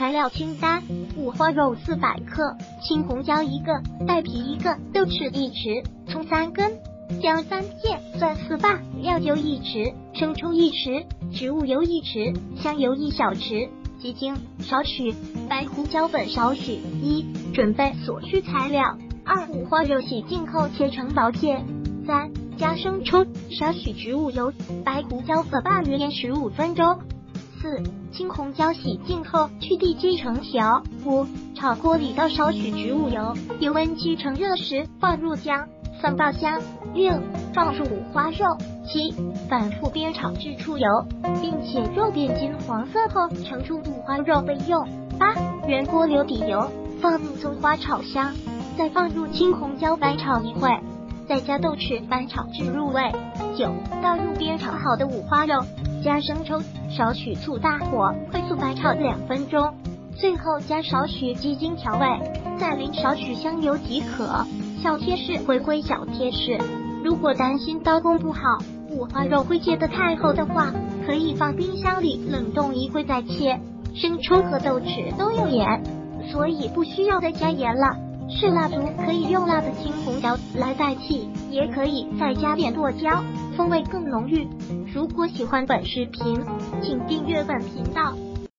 材料清单：五花肉四百克，青红椒一个，带皮一个，豆豉一匙，葱三根，姜三片，蒜四瓣，料酒一匙，生抽一匙，植物油一匙，香油一小匙，鸡精少许，白胡椒粉少许。一、准备所需材料：二、五花肉洗净后切成薄片；三、加生抽，少许植物油，白胡椒粉拌约十五分钟。四、青红椒洗净后去蒂切成条。五、炒锅里倒少许植物油，油温七成热时放入姜、蒜爆香。六、放入五花肉。七、反复煸炒至出油，并且肉变金黄色后盛出五花肉备用。八、原锅留底油，放入葱花炒香，再放入青红椒翻炒一会，再加豆豉翻炒至入味。九、倒入煸炒好的五花肉。加生抽，少许醋，大火快速白炒两分钟，最后加少许鸡精调味，再淋少许香油即可。小贴士：回归小贴士。如果担心刀工不好，五花肉会切得太厚的话，可以放冰箱里冷冻一会再切。生抽和豆豉都有盐，所以不需要再加盐了。是辣族可以用辣的青红椒来代替，也可以再加点剁椒，风味更浓郁。如果喜欢本视频，请订阅本频道。